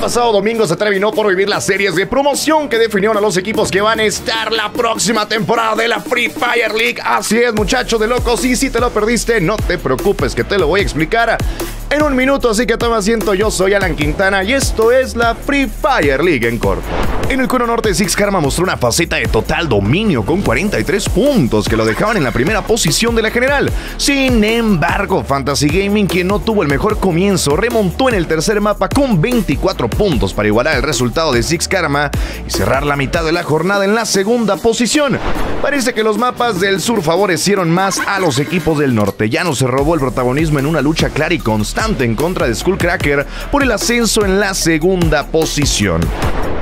pasado domingo se terminó por vivir las series de promoción que definieron a los equipos que van a estar la próxima temporada de la Free Fire League. Así es, muchacho de locos, y si te lo perdiste, no te preocupes que te lo voy a explicar en un minuto, así que toma asiento, yo soy Alan Quintana y esto es la Free Fire League en corto. En el Cono Norte, Six Karma mostró una faceta de total dominio con 43 puntos que lo dejaban en la primera posición de la general. Sin embargo, Fantasy Gaming, quien no tuvo el mejor comienzo, remontó en el tercer mapa con 24 puntos para igualar el resultado de Six Karma y cerrar la mitad de la jornada en la segunda posición. Parece que los mapas del sur favorecieron más a los equipos del norte. Ya no se robó el protagonismo en una lucha clara y constante en contra de Skullcracker por el ascenso en la segunda posición.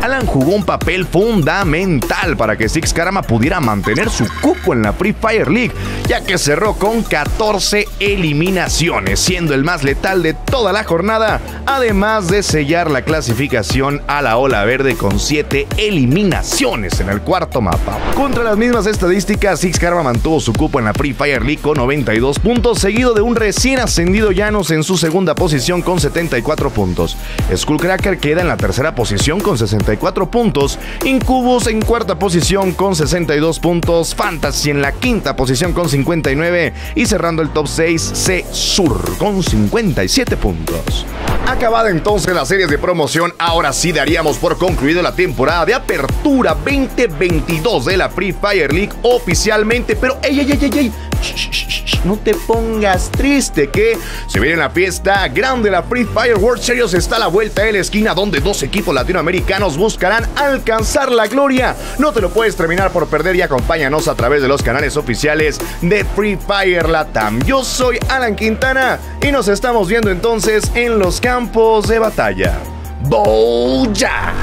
Alan jugó un papel fundamental para que Six Karma pudiera mantener su cupo en la Free Fire League, ya que cerró con 14 eliminaciones, siendo el más letal de toda la jornada, además de sellar la clasificación a la ola verde con 7 eliminaciones en el cuarto mapa. Contra las mismas estadísticas, Six Karma mantuvo su cupo en la Free Fire League con 92 puntos, seguido de un recién ascendido Llanos en su segunda posición con 74 puntos. Skullcracker queda en la tercera posición con 60 puntos, Incubus en cuarta posición con 62 puntos, Fantasy en la quinta posición con 59 y cerrando el top 6 C Sur con 57 puntos. Acabada entonces la serie de promoción, ahora sí daríamos por concluido la temporada de apertura 2022 de la Free Fire League oficialmente, pero ey, ey, ey, ey, ey. No te pongas triste que se viene la fiesta grande la Free Fire World Series está a la vuelta de la esquina donde dos equipos latinoamericanos buscarán alcanzar la gloria. No te lo puedes terminar por perder y acompáñanos a través de los canales oficiales de Free Fire Latam. Yo soy Alan Quintana y nos estamos viendo entonces en los campos de batalla. ¡Boya!